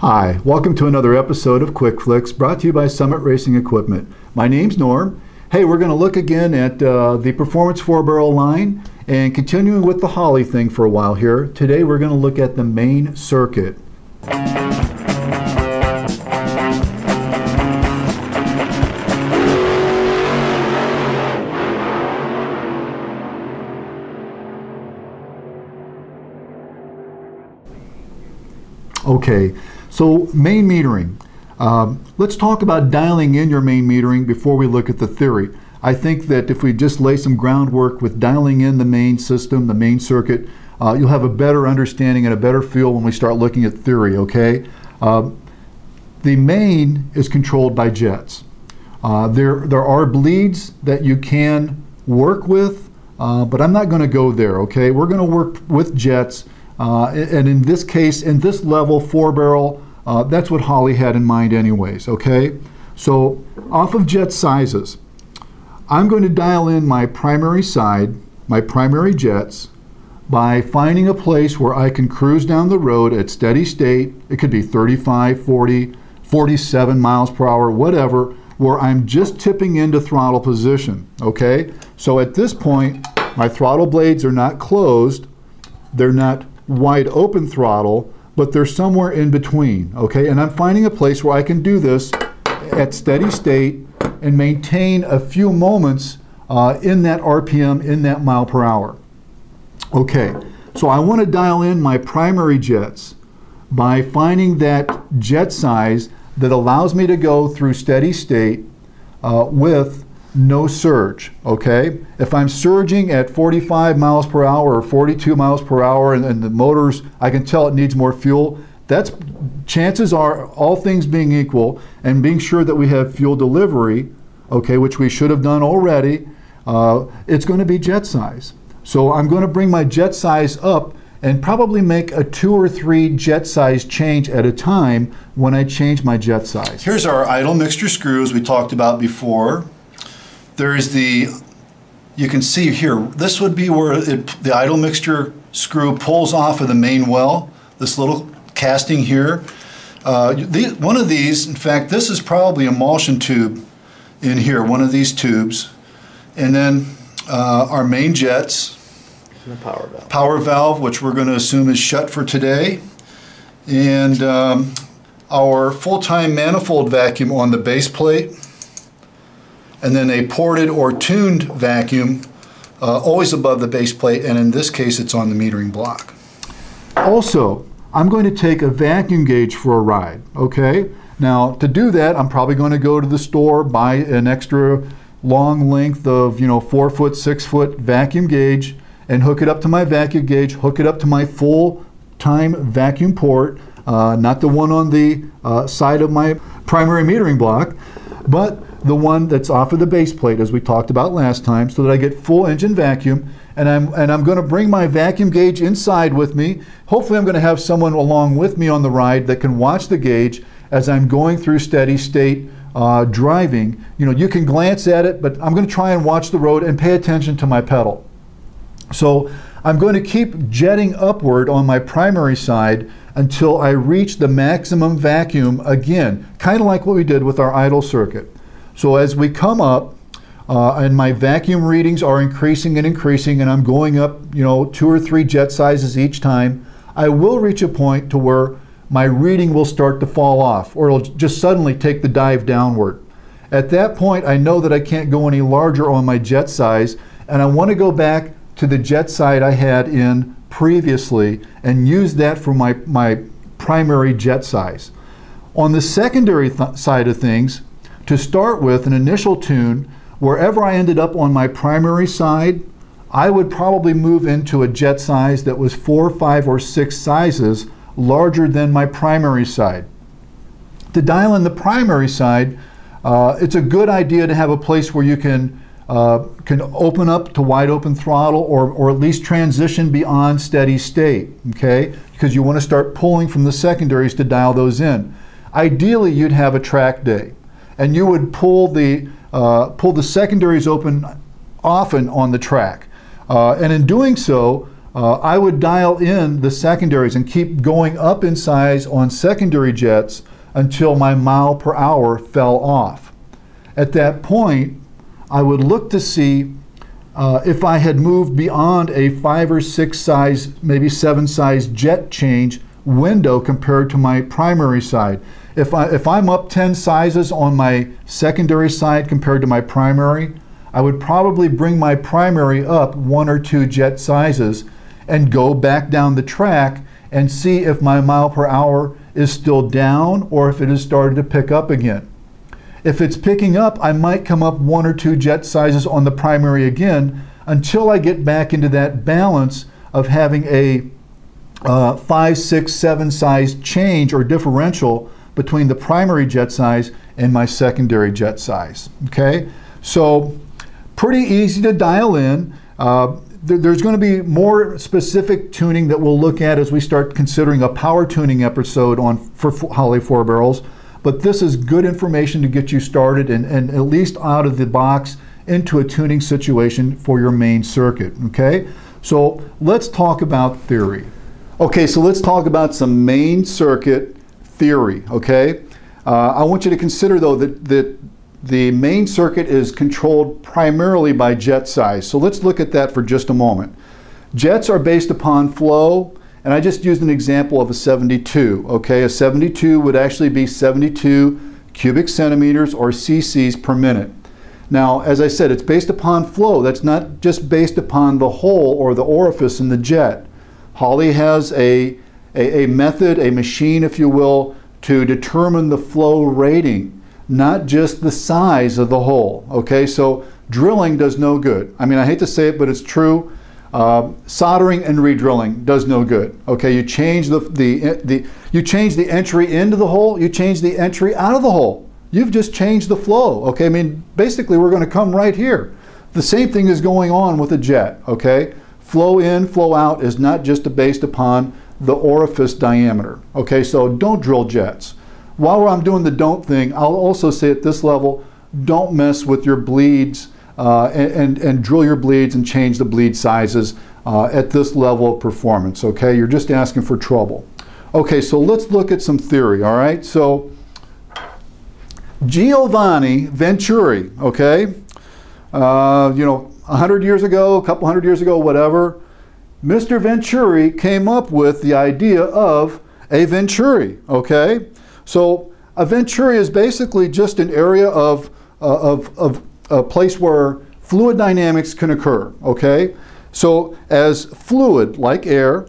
Hi, welcome to another episode of Quick Flicks brought to you by Summit Racing Equipment. My name's Norm. Hey, we're going to look again at uh, the Performance 4 barrel line and continuing with the Holley thing for a while here. Today we're going to look at the main circuit. Okay, so main metering. Um, let's talk about dialing in your main metering before we look at the theory. I think that if we just lay some groundwork with dialing in the main system, the main circuit, uh, you'll have a better understanding and a better feel when we start looking at theory, okay? Uh, the main is controlled by jets. Uh, there, there are bleeds that you can work with, uh, but I'm not going to go there, okay? We're going to work with jets, uh, and in this case, in this level, four barrel, uh, that's what Holley had in mind anyways, okay? So off of jet sizes, I'm going to dial in my primary side, my primary jets, by finding a place where I can cruise down the road at steady state. It could be 35, 40, 47 miles per hour, whatever, where I'm just tipping into throttle position, okay? So at this point, my throttle blades are not closed, they're not wide open throttle, but they're somewhere in between, okay? And I'm finding a place where I can do this at steady state and maintain a few moments uh, in that RPM, in that mile per hour. Okay, so I want to dial in my primary jets by finding that jet size that allows me to go through steady state uh, with no surge, okay? If I'm surging at 45 miles per hour or 42 miles per hour and, and the motors, I can tell it needs more fuel, that's chances are, all things being equal, and being sure that we have fuel delivery, okay, which we should have done already, uh, it's going to be jet size. So I'm going to bring my jet size up and probably make a two or three jet size change at a time when I change my jet size. Here's our idle mixture screws we talked about before. There's the, you can see here, this would be where it, the idle mixture screw pulls off of the main well, this little casting here. Uh, the, one of these, in fact, this is probably emulsion tube in here, one of these tubes. And then uh, our main jets. And the power valve. Power valve, which we're going to assume is shut for today. And um, our full-time manifold vacuum on the base plate and then a ported or tuned vacuum uh, always above the base plate, and in this case, it's on the metering block. Also, I'm going to take a vacuum gauge for a ride, okay? Now, to do that, I'm probably going to go to the store, buy an extra long length of, you know, four foot, six foot vacuum gauge, and hook it up to my vacuum gauge, hook it up to my full time vacuum port, uh, not the one on the uh, side of my primary metering block, but the one that's off of the base plate as we talked about last time so that I get full engine vacuum and I'm, and I'm going to bring my vacuum gauge inside with me. Hopefully I'm going to have someone along with me on the ride that can watch the gauge as I'm going through steady state uh, driving. You know, you can glance at it, but I'm going to try and watch the road and pay attention to my pedal. So I'm going to keep jetting upward on my primary side until I reach the maximum vacuum again, kind of like what we did with our idle circuit. So as we come up, uh, and my vacuum readings are increasing and increasing, and I'm going up, you know, two or three jet sizes each time, I will reach a point to where my reading will start to fall off, or it'll just suddenly take the dive downward. At that point, I know that I can't go any larger on my jet size, and I want to go back to the jet side I had in previously and use that for my, my primary jet size. On the secondary th side of things, to start with, an initial tune, wherever I ended up on my primary side, I would probably move into a jet size that was four, five, or six sizes larger than my primary side. To dial in the primary side, uh, it's a good idea to have a place where you can uh, can open up to wide open throttle or, or at least transition beyond steady state, okay? Because you want to start pulling from the secondaries to dial those in. Ideally, you'd have a track day and you would pull the, uh, pull the secondaries open often on the track. Uh, and in doing so, uh, I would dial in the secondaries and keep going up in size on secondary jets until my mile per hour fell off. At that point, I would look to see uh, if I had moved beyond a five or six size, maybe seven size jet change window compared to my primary side. If, I, if I'm up 10 sizes on my secondary side compared to my primary, I would probably bring my primary up one or two jet sizes and go back down the track and see if my mile per hour is still down or if it has started to pick up again. If it's picking up, I might come up one or two jet sizes on the primary again until I get back into that balance of having a uh, five, six, seven size change or differential between the primary jet size and my secondary jet size. Okay, so pretty easy to dial in. Uh, there, there's going to be more specific tuning that we'll look at as we start considering a power tuning episode on for Holley four barrels. But this is good information to get you started and, and at least out of the box into a tuning situation for your main circuit. Okay, so let's talk about theory. Okay, so let's talk about some main circuit theory. Okay, uh, I want you to consider though that that the main circuit is controlled primarily by jet size. So let's look at that for just a moment. Jets are based upon flow and I just used an example of a 72. Okay, a 72 would actually be 72 cubic centimeters or cc's per minute. Now, as I said, it's based upon flow. That's not just based upon the hole or the orifice in the jet. Holley has a, a, a method, a machine, if you will, to determine the flow rating, not just the size of the hole. Okay, so drilling does no good. I mean, I hate to say it, but it's true. Uh, soldering and redrilling does no good. Okay, you change the, the, the, you change the entry into the hole, you change the entry out of the hole. You've just changed the flow. Okay, I mean, basically we're going to come right here. The same thing is going on with a jet. Okay, flow in, flow out is not just based upon the orifice diameter. Okay, so don't drill jets. While I'm doing the don't thing, I'll also say at this level, don't mess with your bleeds uh, and, and, drill your bleeds and change the bleed sizes uh, at this level of performance, okay? You're just asking for trouble. Okay, so let's look at some theory, all right? So Giovanni Venturi, okay? Uh, you know, 100 years ago, a couple hundred years ago, whatever, Mr. Venturi came up with the idea of a venturi, okay? So a venturi is basically just an area of, uh, of, of a place where fluid dynamics can occur, okay? So as fluid, like air,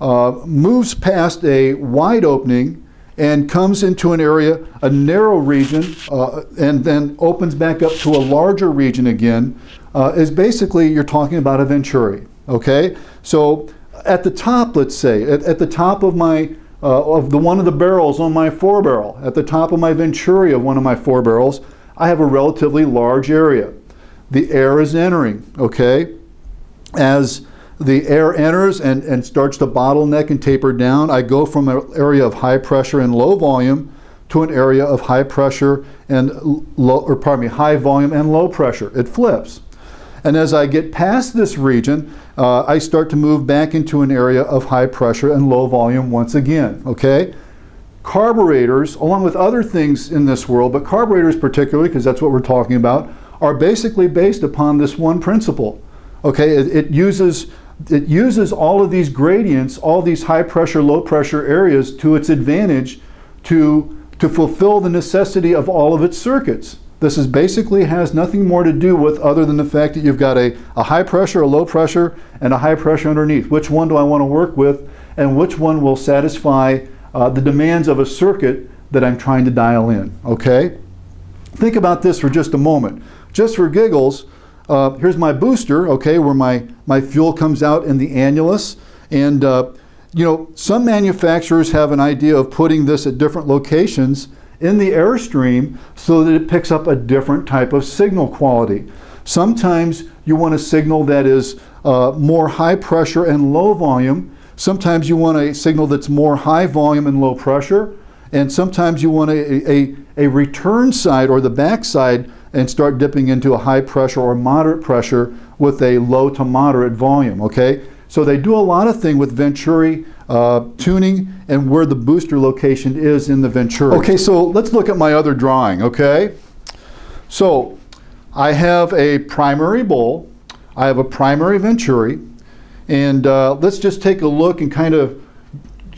uh, moves past a wide opening and comes into an area, a narrow region, uh, and then opens back up to a larger region again, uh, is basically you're talking about a venturi, okay? So at the top, let's say, at, at the top of my uh, of the one of the barrels on my four barrel, at the top of my venturi of one of my four barrels, I have a relatively large area. The air is entering, okay? As the air enters and, and starts to bottleneck and taper down, I go from an area of high pressure and low volume to an area of high pressure and low, or pardon me, high volume and low pressure. It flips. And as I get past this region, uh, I start to move back into an area of high pressure and low volume once again, okay? carburetors, along with other things in this world, but carburetors particularly, because that's what we're talking about, are basically based upon this one principle. Okay, it, it, uses it uses all of these gradients, all these high pressure, low pressure areas to its advantage to to fulfill the necessity of all of its circuits. This is basically has nothing more to do with other than the fact that you've got a, a high pressure, a low pressure, and a high pressure underneath. Which one do I want to work with, and which one will satisfy uh, the demands of a circuit that I'm trying to dial in, okay? Think about this for just a moment. Just for giggles, uh, here's my booster, okay, where my, my fuel comes out in the annulus. And, uh, you know, some manufacturers have an idea of putting this at different locations in the airstream so that it picks up a different type of signal quality. Sometimes you want a signal that is uh, more high pressure and low volume, Sometimes you want a signal that's more high volume and low pressure. And sometimes you want a, a, a return side or the back side and start dipping into a high pressure or moderate pressure with a low to moderate volume, okay? So they do a lot of thing with Venturi uh, tuning and where the booster location is in the Venturi. Okay, so let's look at my other drawing, okay? So I have a primary bowl, I have a primary Venturi, and uh, let's just take a look and kind of,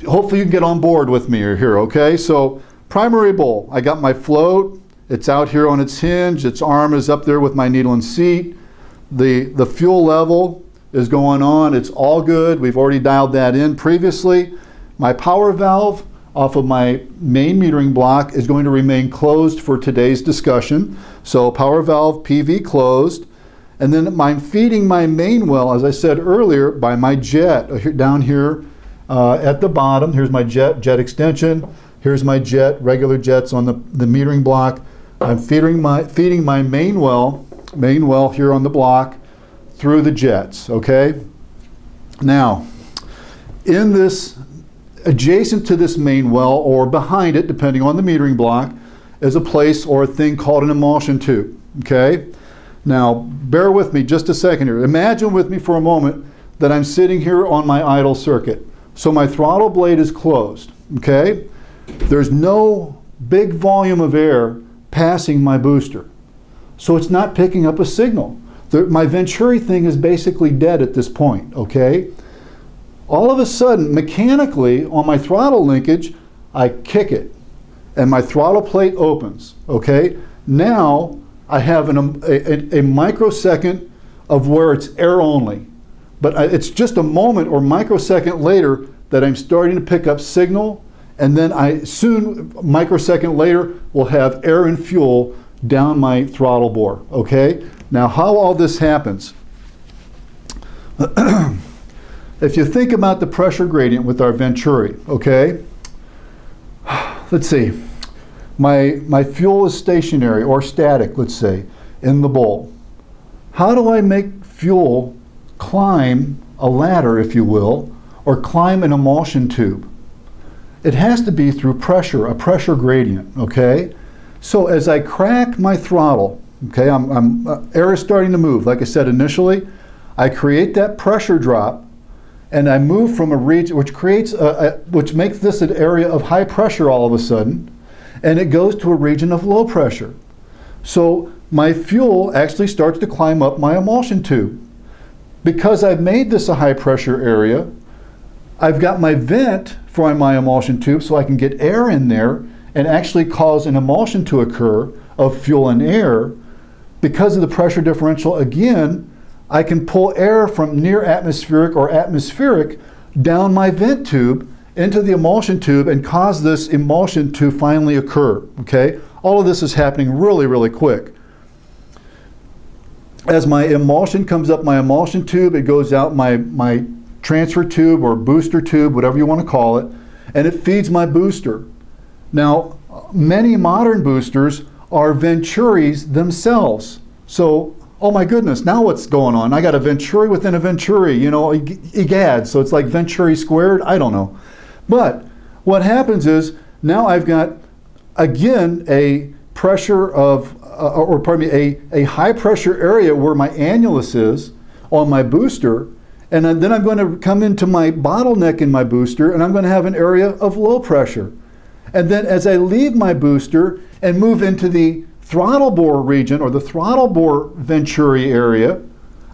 hopefully you can get on board with me here, okay? So primary bowl, I got my float, it's out here on its hinge, its arm is up there with my needle and seat. The, the fuel level is going on, it's all good. We've already dialed that in previously. My power valve off of my main metering block is going to remain closed for today's discussion. So power valve PV closed. And then I'm feeding my main well, as I said earlier, by my jet uh, down here uh, at the bottom. Here's my jet, jet extension. Here's my jet, regular jets on the, the metering block. I'm feeding my, feeding my main well, main well here on the block through the jets, okay? Now, in this, adjacent to this main well or behind it, depending on the metering block, is a place or a thing called an emulsion tube, okay? Now, bear with me just a second here. Imagine with me for a moment that I'm sitting here on my idle circuit. So my throttle blade is closed, okay? There's no big volume of air passing my booster. So it's not picking up a signal. The, my Venturi thing is basically dead at this point, okay? All of a sudden, mechanically, on my throttle linkage, I kick it and my throttle plate opens, okay? Now I have an, um, a, a, microsecond of where it's air only. But it's just a moment or microsecond later that I'm starting to pick up signal and then I soon, microsecond later, will have air and fuel down my throttle bore, okay? Now how all this happens, if you think about the pressure gradient with our Venturi, okay? Let's see, my, my fuel is stationary or static, let's say, in the bowl. How do I make fuel climb a ladder, if you will, or climb an emulsion tube? it has to be through pressure, a pressure gradient, okay? So as I crack my throttle, okay, I'm, I'm uh, air is starting to move. Like I said initially, I create that pressure drop and I move from a region which creates a, a, which makes this an area of high pressure all of a sudden and it goes to a region of low pressure. So my fuel actually starts to climb up my emulsion tube. Because I've made this a high pressure area, I've got my vent for my emulsion tube so I can get air in there and actually cause an emulsion to occur of fuel and air. Because of the pressure differential, again, I can pull air from near atmospheric or atmospheric down my vent tube into the emulsion tube and cause this emulsion to finally occur, okay? All of this is happening really, really quick. As my emulsion comes up my emulsion tube, it goes out my, my transfer tube or booster tube, whatever you want to call it, and it feeds my booster. Now, many modern boosters are Venturis themselves. So, oh my goodness, now what's going on? I got a Venturi within a Venturi, you know, egad. So it's like Venturi squared? I don't know. But what happens is now I've got, again, a pressure of, uh, or pardon me, a, a high pressure area where my annulus is on my booster and then I'm going to come into my bottleneck in my booster and I'm going to have an area of low pressure. And then as I leave my booster and move into the throttle bore region or the throttle bore venturi area,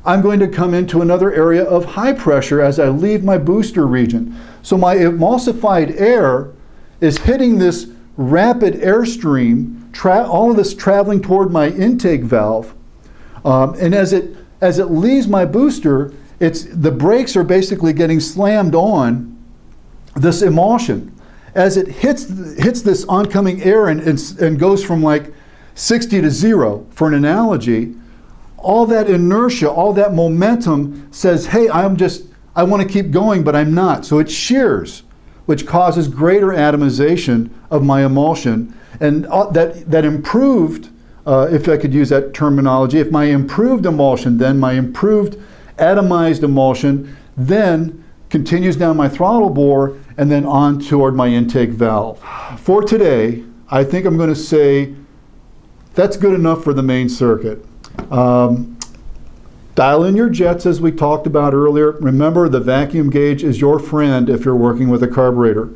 I'm going to come into another area of high pressure as I leave my booster region. So my emulsified air is hitting this rapid airstream, all of this traveling toward my intake valve. Um, and as it, as it leaves my booster, it's the brakes are basically getting slammed on this emulsion as it hits hits this oncoming air and, and, and goes from like 60 to zero for an analogy all that inertia all that momentum says hey i'm just i want to keep going but i'm not. So it shears which causes greater atomization of my emulsion. And uh, that that improved uh, if i could use that terminology if my improved emulsion then my improved atomized emulsion, then continues down my throttle bore and then on toward my intake valve. For today, I think I'm going to say that's good enough for the main circuit. Um, Dial in your jets as we talked about earlier. Remember, the vacuum gauge is your friend if you're working with a carburetor.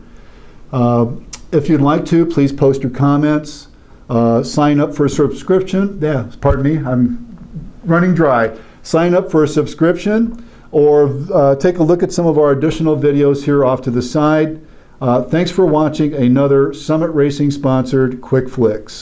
Uh, if you'd like to, please post your comments. Uh, sign up for a subscription. Yeah, pardon me, I'm running dry. Sign up for a subscription or uh, take a look at some of our additional videos here off to the side. Uh, thanks for watching another Summit Racing sponsored Quick Flicks.